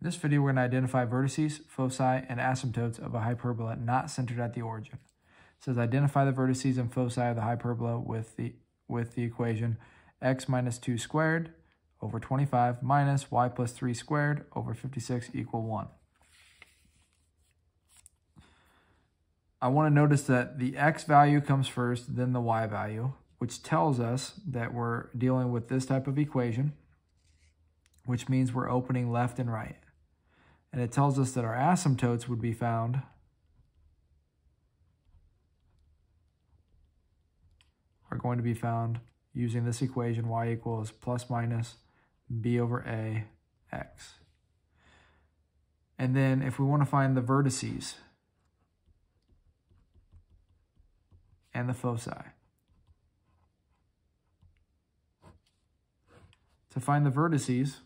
In this video, we're going to identify vertices, foci, and asymptotes of a hyperbola not centered at the origin. It says identify the vertices and foci of the hyperbola with the, with the equation x minus 2 squared over 25 minus y plus 3 squared over 56 equal 1. I want to notice that the x value comes first, then the y value, which tells us that we're dealing with this type of equation, which means we're opening left and right. And it tells us that our asymptotes would be found are going to be found using this equation, y equals plus minus b over a x. And then if we want to find the vertices and the foci, to find the vertices,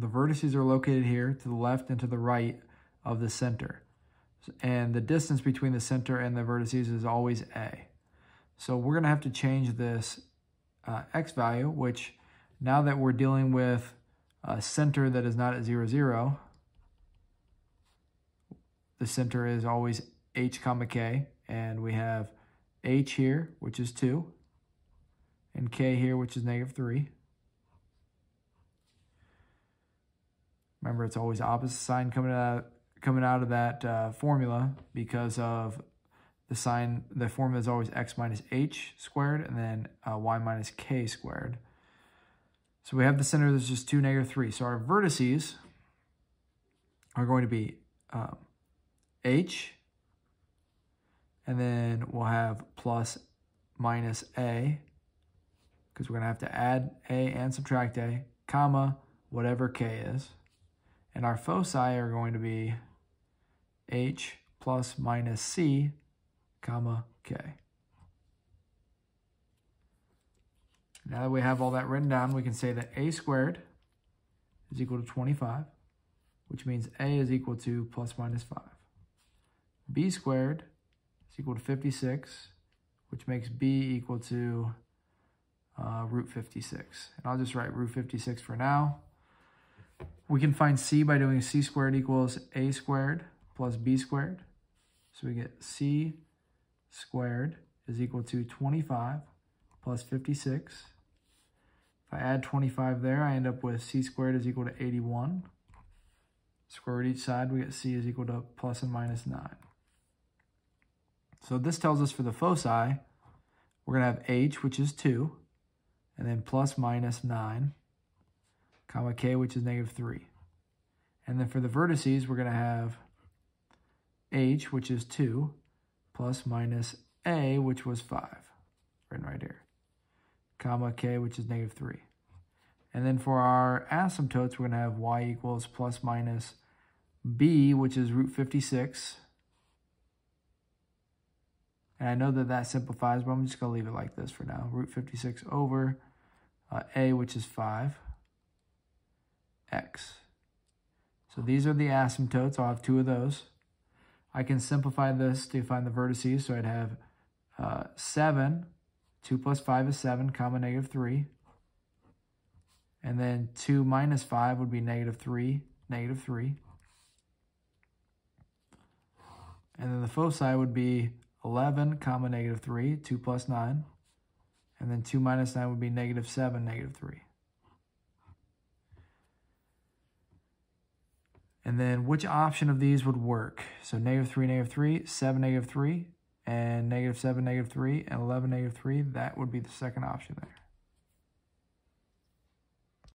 the vertices are located here to the left and to the right of the center. And the distance between the center and the vertices is always A. So we're going to have to change this uh, x value, which now that we're dealing with a center that is not at 0, 0, the center is always h comma k, and we have h here, which is 2, and k here, which is negative 3. Remember, it's always opposite sign coming out, coming out of that uh, formula because of the sign, the formula is always x minus h squared and then uh, y minus k squared. So we have the center that's just 2, negative 3. So our vertices are going to be um, h, and then we'll have plus minus a, because we're going to have to add a and subtract a, comma, whatever k is. And our foci are going to be h plus minus c, comma, k. Now that we have all that written down, we can say that a squared is equal to 25, which means a is equal to plus minus 5. b squared is equal to 56, which makes b equal to uh, root 56. And I'll just write root 56 for now. We can find c by doing c squared equals a squared plus b squared. So we get c squared is equal to 25 plus 56 if I add 25 there, I end up with c squared is equal to 81. Square root each side, we get c is equal to plus and minus 9. So this tells us for the foci, we're going to have h, which is 2, and then plus minus 9, comma k, which is negative 3. And then for the vertices, we're going to have h, which is 2, plus minus a, which was 5, written right here comma k, which is negative 3. And then for our asymptotes, we're going to have y equals plus minus b, which is root 56. And I know that that simplifies, but I'm just going to leave it like this for now. Root 56 over uh, a, which is 5, x. So these are the asymptotes. I'll have two of those. I can simplify this to find the vertices. So I'd have uh, 7 2 plus 5 is 7, comma negative 3. And then 2 minus 5 would be negative 3, negative 3. And then the foci would be 11, comma negative 3, 2 plus 9. And then 2 minus 9 would be negative 7, negative 3. And then which option of these would work? So negative 3, negative 3, 7, negative 3, and negative 7, negative 3, and 11, negative 3, that would be the second option there.